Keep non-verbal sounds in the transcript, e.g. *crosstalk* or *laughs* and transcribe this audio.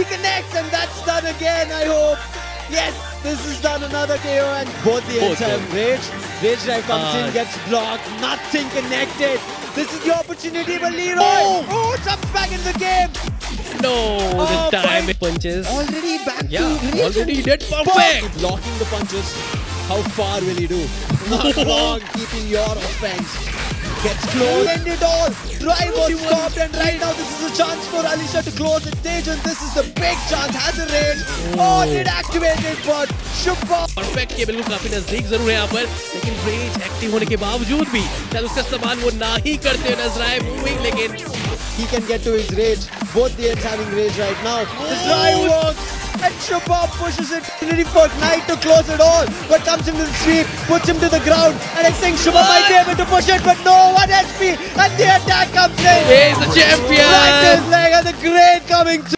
He connects and that's done again, I hope. Yes, this is done another KO and both the ends Both have Rage. Rage drive comes Uh, in, gets blocked, nothing connected. This is the opportunity for Leroy. Oh! oh jumps back in the game. No, Oh, the time it punches. Already back Yeah, to already did perfect. Blocking the punches. How far will he do? Not *laughs* long, keeping your offense Gets close. End it all. Drive was stopped, and right now this is a chance for Alisha to close the stage, and this is the big chance. Has a range. Oh, did activate it, but Shubha. Perfect के बिल्कुल काफी नजदीक जरूर है यहाँ पर लेकिन range active होने के बावजूद भी शायद उसका इस्तेमाल वो ना ही करते हुए नजर आए मूविंग लेकिन He can get to his rage. Both the ends having rage right now. The drive works. And Shabab pushes it ready for Knight to close it all. But comes into the sweep, puts him to the ground. And I think Shabab might be able to push it, but no, one HP. And the attack comes in. He's the champion. Right his leg and the great coming through.